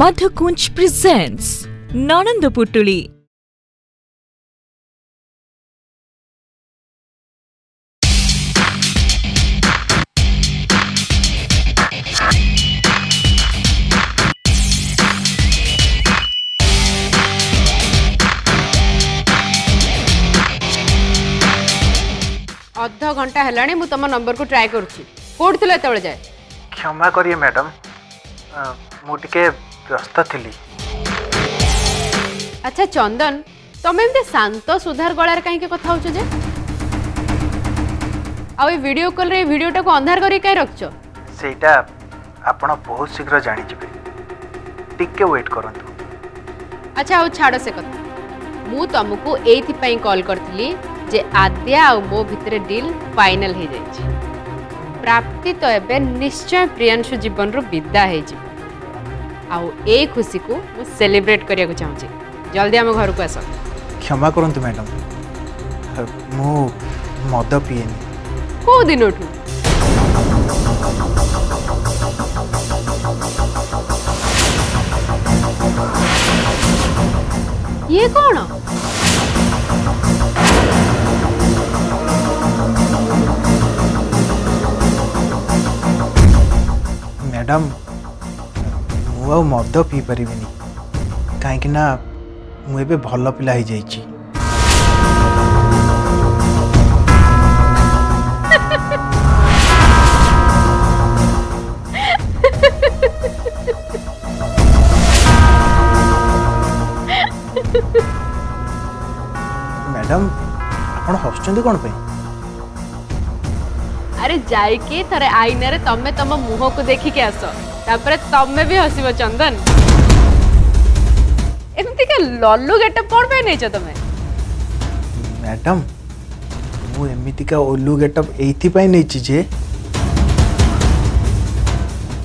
Madhukunj presents Nanandaputtuli. অধ ঘন্টা হলানি মু তোমার নম্বরকু ট্রাই করছি কোটি ছিল এতবে যায় ক্ষমা করিয়ে ম্যাডাম মু টিকে ব্যস্ত লি আচ্ছা চন্দন তুমি এমনি শান্ত সুধার গলার কাইকি কথা হচ্ছ যে আউ এই ভিডিও কলরে এই ভিডিওটাকে অন্ধার করি কাই রাখছ সেইটা আপন বহুত শীঘ্র জানি যাবে টিকে ওয়েট করন্তু আচ্ছা আউ ছাড়ো সে কথা মু তমকু এইথিপাই কল করতিলি যে আদ্যা আউ মো ভিতরে ডিল ফাইনাল হয়ে যাইছি প্রাপ্তি তো এবে নিশ্চয় প্রিয়াংশু জীবনরু বিদা হয়ে যাবে आुशी को सेलिब्रेट करने चाहिए जल्दी आम घर को आस क्षमा करूँ मैडम मद दिन ये कौन मैडम ମୁଁ ଆଉ ମଦ ପିଇପାରିବିନି କାହିଁକି ନା ମୁଁ ଏବେ ଭଲ ପିଲା ହେଇଯାଇଛି ମ୍ୟାଡ଼ାମ୍ ଆପଣ ହସୁଛନ୍ତି କ'ଣ ପାଇଁ ଆରେ ଯାଇକି ଥରେ ଆଇନାରେ ତମେ ତମ ମୁହଁକୁ ଦେଖିକି ଆସ तापरे भी हसीबो चंदन एमति के लल्लु गेटअप पड़ पे नै छ मैडम वो एमति का ओल्लु गेटअप एथि पई नै छि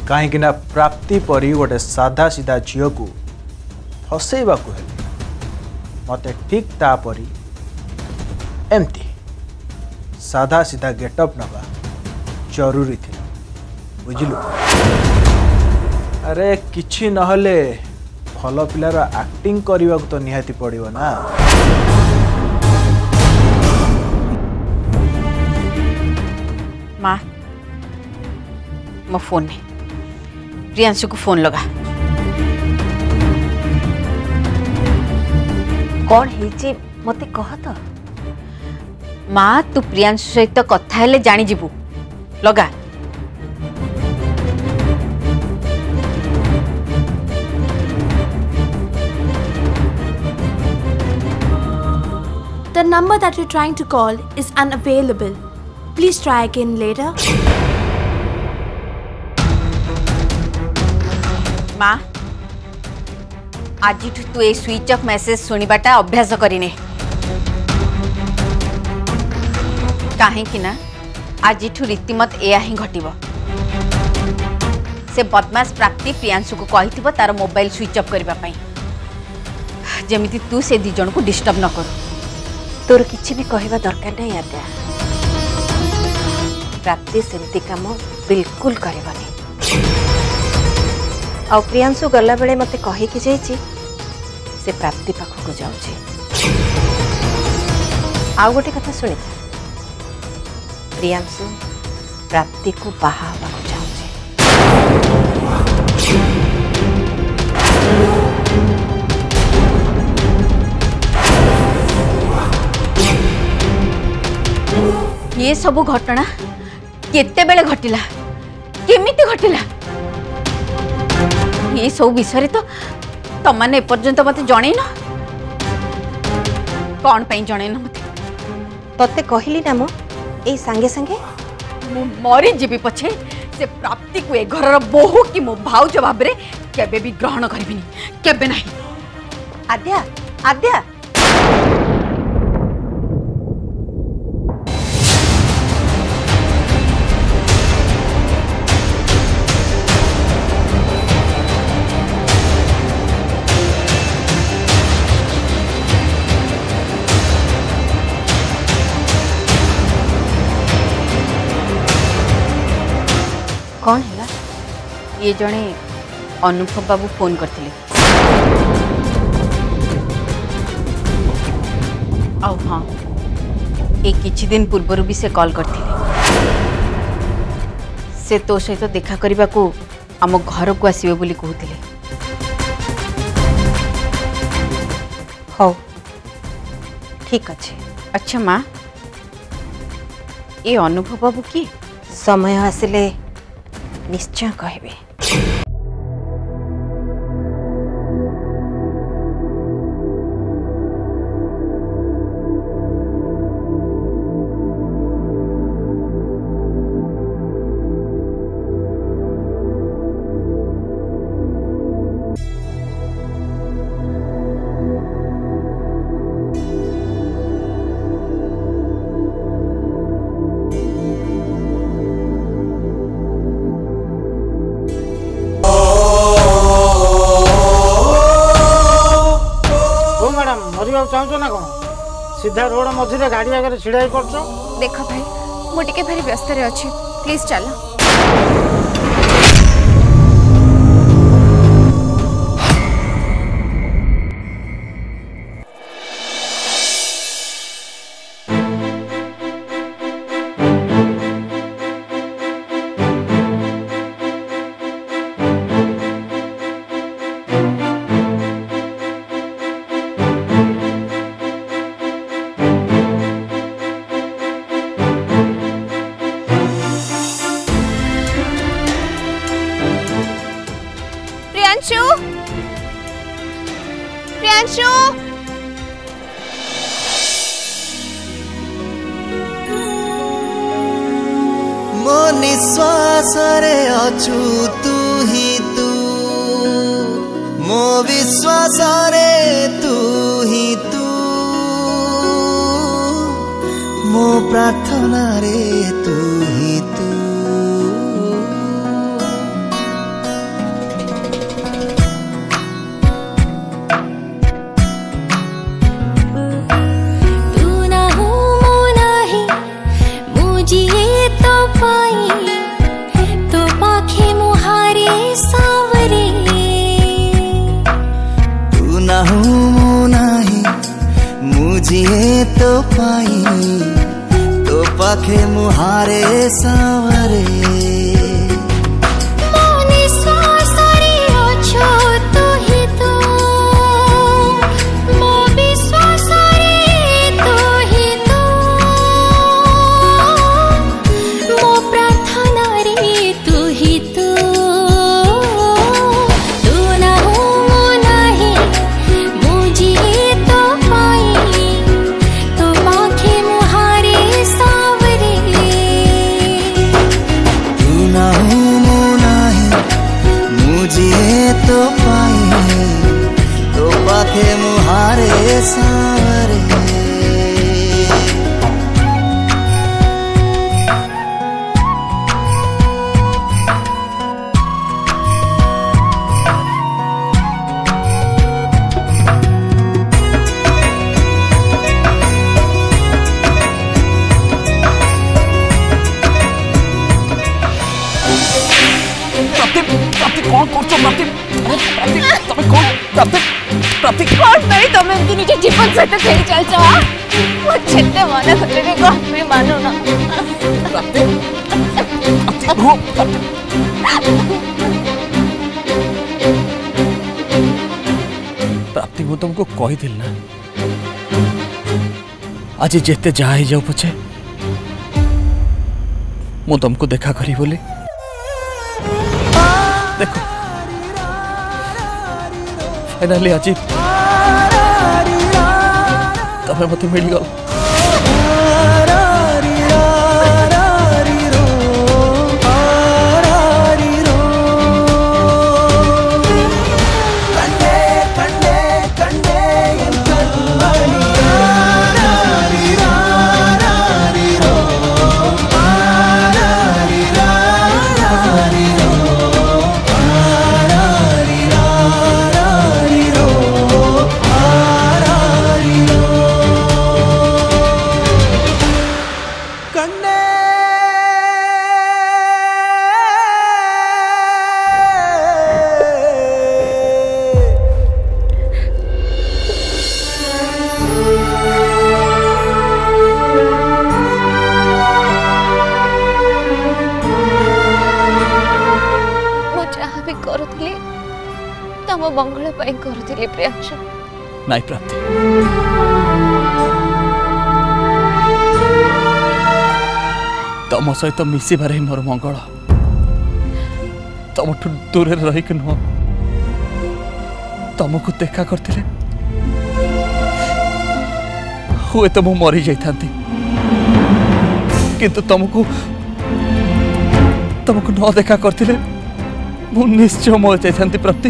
प्राप्ति पर गोटे साधा सीधा झील को फसेबा को हे ठीक तापरी एमती साधा सीधा गेटअप नबा जरूरी थी बुझलु अरे किसी ना भल पिलार आक्टिंग करने को तो निहाती पड़ो ना फोन प्रियांशु को फोन लगा कौन है मत कह तो माँ तू प्रियांशु सहित कथा जाणीजु लगा The number that you're trying to call is unavailable. Please try again later. মা আজিঠু তু এই সুইচ অফ মেসেজ শুণবাটা অভ্যাস করিনে কাহিঁকি না আজিঠু রীতিমত এয়া হি ঘটব সে বদমাস প্রাপ্তি প্রিয়াংশুকু কহিথিব তার মোবাইল সুইচ অফ করিবা পাই যেমিতি তু সে দুই জনকু ডিস্টার্ব নকরু तोर कि कहवा दरकार ना आद्या रात सेमती कम बिलकुल कर प्रियांशु गला बेले मत कही से प्राप्ति पाखक जाऊ गोटे कथा शुणी प्रियांशु प्राप्ति को बाहर ये सब घटना केतेबेले घटिला केमिति घटिला ये सब विषय तो तमने एपर्यंत मत जन कौन पर जन मत ते कहली ना मो ये सांगे सांगे मु मरी पछे से प्राप्ति को ए घर बहु कि मो भाउज भाव में केबे भी ग्रहण करबिनी केबे नहीं आद्या आद्या कौन है ये जड़े अनुभव बाबू फोन कर हाँ एक दिन पूर्वर भी से कॉल कर से तो सहित तो देखा करने को आम घर को आसवे बोली कहते हाँ ठीक अच्छे अच्छा माँ ये अनुभव बाबू किए समय आसले निश्चय कहबी चाहो ना कौन सीधा रोड मझे गाड़ी आगे ढड़ाई कर देख भाई मुझे भारी व्यस्त अच्छी प्लीज चल 隣と saw ಸಹಿತ ಸೇರಿ ಚಲ್ಚ ಚೆಂದೆ ಮಾನ ಕೊಟ್ಟಿರಿಗೂ ಆತ್ಮೆ ಮಾನೋಣ प्राप्ति मु तुमको कहीदि ना आज जिते जहाँ हो जाऊ मु तुमको देखा करी बोले देखो फाइनली आज 我他我太没用了。ପାଇଁ କରୁଥିଲି ପ୍ରିୟାଂଶ ନାଇଁ ପ୍ରାପ୍ତି ତମ ସହିତ ମିଶିବାରେ ହିଁ ମୋର ମଙ୍ଗଳ ତମଠୁ ଦୂରରେ ରହିକି ନୁହଁ ତମକୁ ଦେଖା କରିଥିଲେ ହୁଏତ ମୁଁ ମରିଯାଇଥାନ୍ତି କିନ୍ତୁ ତମକୁ ତମକୁ ନ ଦେଖା କରିଥିଲେ ମୁଁ ନିଶ୍ଚୟ ମରିଯାଇଥାନ୍ତି ପ୍ରତି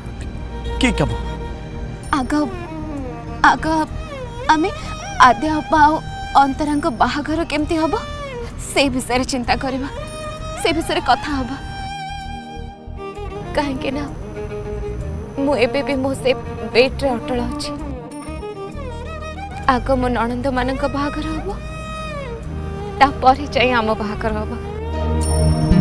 के कब आग आग आम आद्य अपा अंतरांग बाहाघर केमती हबो से विषय चिंता करवा से विषय कथा हबो हवा के ना मुझे भी मो से बेट्रे अटल अच्छी आग मो नणंद मान बाहाघर हम तापर जाम बाहाघर हम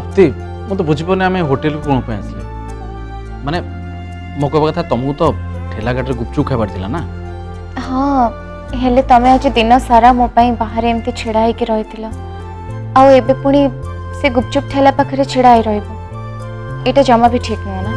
ପ୍ରାପ୍ତି ମୁଁ ତ ବୁଝିପାରୁନି ଆମେ ହୋଟେଲକୁ କ'ଣ ପାଇଁ ଆସିଲେ ମାନେ ମୋ କହିବା କଥା ତମକୁ ତ ଠେଲାଘାଟରେ ଗୁପଚୁପ୍ ଖାଇବାର ଥିଲା ନା ହଁ ହେଲେ ତମେ ଆଜି ଦିନ ସାରା ମୋ ପାଇଁ ବାହାରେ ଏମିତି ଛିଡ଼ା ହେଇକି ରହିଥିଲ ଆଉ ଏବେ ପୁଣି ସେ ଗୁପଚୁପ୍ ଠେଲା ପାଖରେ ଛିଡ଼ା ହେଇ ରହିବ ଏଇଟା ଜମା ବି ଠିକ୍ ନୁହେଁ ନା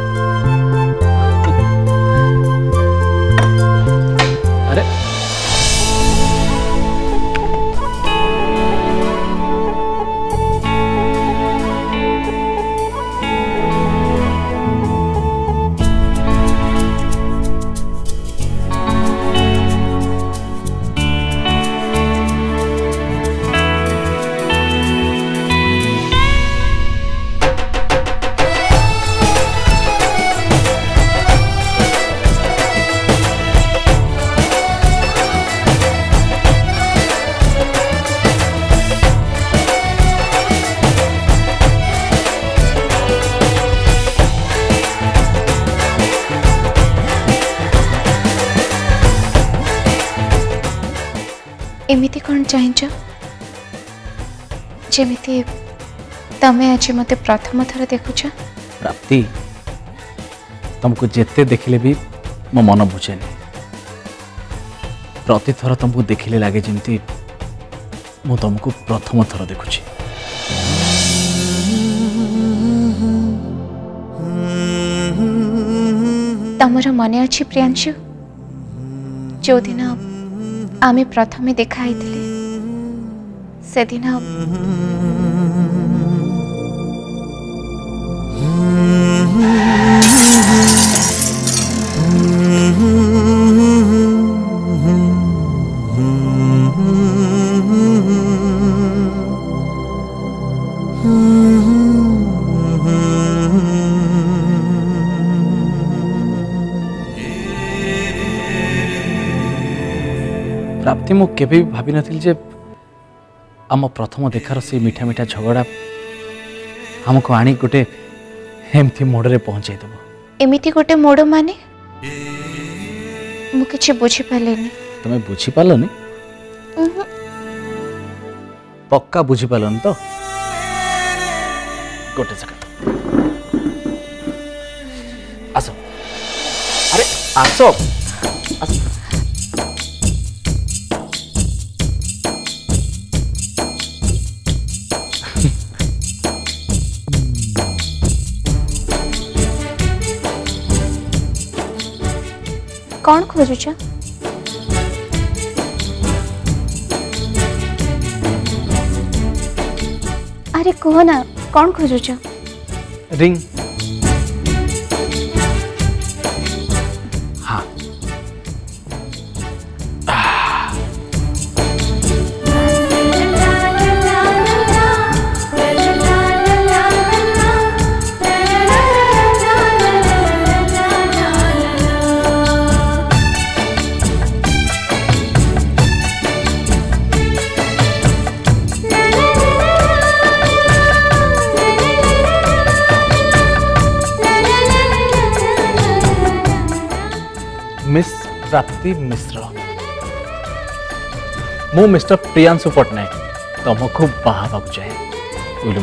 ଯେମିତି ତମେ ଆଜି ମୋତେ ପ୍ରଥମ ଥର ଦେଖୁଛ ପ୍ରାପ୍ତି ତମକୁ ଯେତେ ଦେଖିଲେ ବି ମୋ ମନ ବୁଝେନି ପ୍ରତିଥର ତମକୁ ଦେଖିଲେ ଲାଗେ ଯେମିତି ମୁଁ ତମକୁ ପ୍ରଥମ ଥର ଦେଖୁଛି ତମର ମନେ ଅଛି ପ୍ରିୟାଂଶୁ ଯେଉଁଦିନ ଆମେ ପ୍ରଥମେ ଦେଖା ହେଇଥିଲେ সেদিন ପ୍ରାପ୍ତି ମୁଁ କେବେ ବି ଭାବିନଥିଲି ଯେ ଆମ ପ୍ରଥମ ଦେଖାର ସେ ମିଠା ମିଠା ଝଗଡ଼ା ଆମକୁ ଆଣି ଗୋଟେ ଏମିତି ମୋଡ଼ରେ ପହଞ୍ଚାଇ ଦେବ ଏମିତି ଗୋଟେ ମୋଡ଼ ମାନେ ମୁଁ କିଛି ବୁଝିପାରିଲିନି ତମେ ବୁଝିପାରିଲନି ପକ୍କା ବୁଝିପାରିଲନି ତ ଗୋଟେ ସେକେଣ୍ଡ ଆସ ଆରେ ଆସ ଆସ କ'ଣ ଖୋଜୁଛ ଆରେ କୁହ ନା କ'ଣ ଖୋଜୁଛ ରିଙ୍ଗ प्राप्ति मिश्र मु मिस्टर प्रियांशु पट्टनायक तुमको बाहर चाहे विल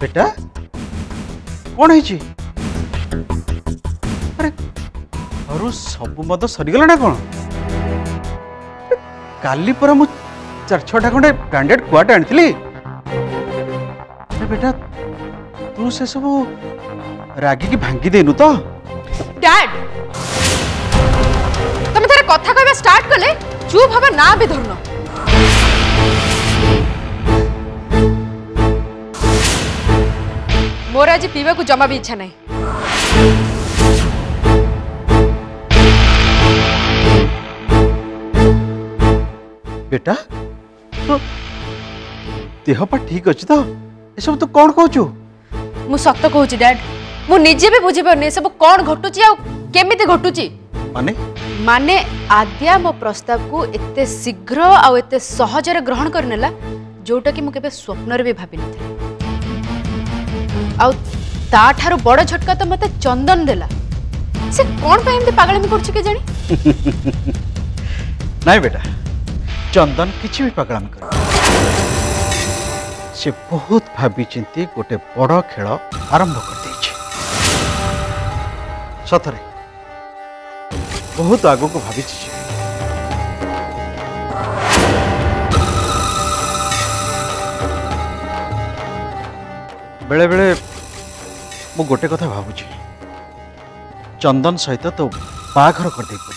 बेटा कौन है अरे घर सब मद सरीगला कौन काली पर मु चार छटा खंडे ब्रांडेड क्वाट आनी बेटा तू से सब रागिकी भांगी देनु तो डैड तुम तो थोड़ा कथा कहवा स्टार्ट कले चुप हवा ना भी धरना मोर आज पीवा को जमा भी इच्छा ना बेटा देह पा ठीक अच्छे तो ये सब तू कौन कहचु मु सत कहउची डैड मु निजे भी बुझी पारनी सब कौन घटुची आ केमिते घटुची माने माने आद्या मो प्रस्ताव को एते शीघ्र आ एते सहज रे ग्रहण करनेला जोटा कि मु केबे स्वप्न भी भाबि नथिली ଆଉ ତାଠାରୁ ବଡ଼ ଝଟକା ତ ମୋତେ ଚନ୍ଦନ ଦେଲା ସେ କ'ଣ ପାଇଁ ଏମିତି ପାଗଳାମି କରୁଛି କେଜାଣି ନାଇଁ ବେଟା ଚନ୍ଦନ କିଛି ବି ପାଗଳାମି କରେ ସେ ବହୁତ ଭାବିଚିନ୍ତି ଗୋଟେ ବଡ଼ ଖେଳ ଆରମ୍ଭ କରିଦେଇଛି ସତରେ ବହୁତ ଆଗକୁ ଭାବିଛି ସେ বেড়ে বেড়ে ମୁଁ ଗୋଟେ କଥା ଭାବୁଛି ଚନ୍ଦନ ସହିତ ତୋ ବାହାଘର କରିଦେଇବୁ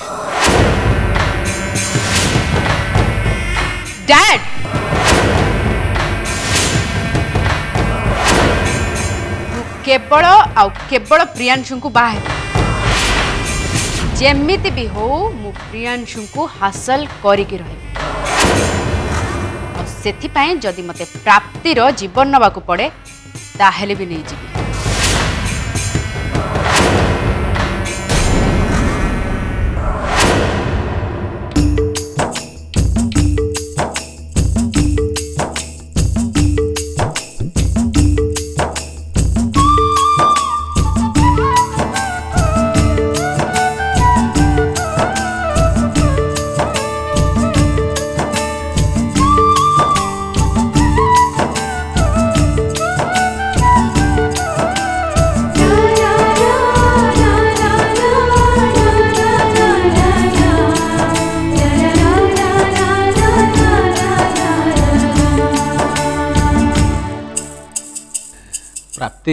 ଡ୍ୟାଡ୍ କେବଳ ଆଉ କେବଳ ପ୍ରିୟାଂଶୁଙ୍କୁ ବାହା ହେବି ଯେମିତି ବି ହଉ ମୁଁ ପ୍ରିୟାଂଶୁଙ୍କୁ ହାସଲ କରିକି ରହିବି ସେଥିପାଇଁ ଯଦି ମୋତେ ପ୍ରାପ୍ତିର ଜୀବନ ନେବାକୁ ପଡ଼େ ତାହେଲେ ବି ନେଇଯିବି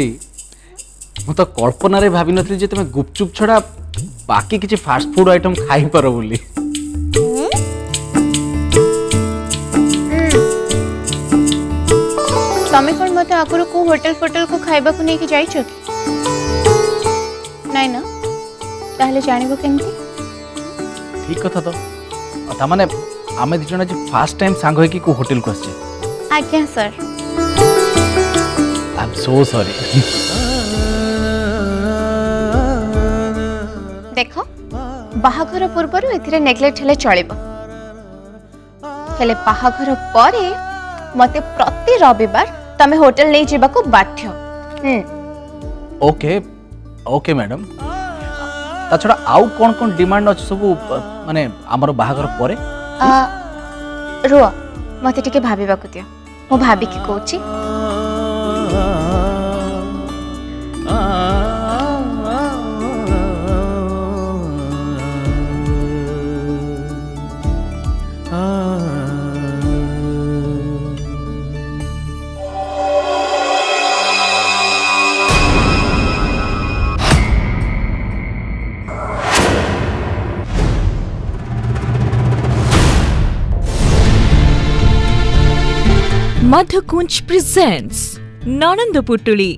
ଶାନ୍ତି ମୁଁ ତ କଳ୍ପନାରେ ଭାବିନଥିଲି ଯେ ତୁମେ ଗୁପଚୁପ୍ ଛଡ଼ା ବାକି କିଛି ଫାଷ୍ଟଫୁଡ଼୍ ଆଇଟମ୍ ଖାଇପାର ବୋଲି ତମେ କ'ଣ ମୋତେ ଆଗରୁ କୋଉ ହୋଟେଲ ଫୋଟେଲକୁ ଖାଇବାକୁ ନେଇକି ଯାଇଛ କି ନାଇଁ ନା ତାହେଲେ ଜାଣିବ କେମିତି ଠିକ୍ କଥା ତ ତାମାନେ ଆମେ ଦୁଇ ଜଣ ଆଜି ଫାର୍ଷ୍ଟ ଟାଇମ୍ ସାଙ୍ଗ ହେଇକି କୋଉ ହୋଟେଲକୁ ଆସିଛେ ଆଜ୍ଞା ସାର୍ so sorry. देखो बाहाघर पूर्व एथिरे नेग्लेक्ट हेले चलिबो हेले बाहाघर परे मते प्रति रविवार तमे होटल नै जिबाको बाध्य ओके ओके मैडम তাছাড়া আউ কোন কোন ডিমান্ড আছে সব মানে আমার বাহাঘর পরে রুহ মতে টিকে ভাবিবাকু দিও মু ভাবিকি কইছি Madhakunj presents Nananda Putuli.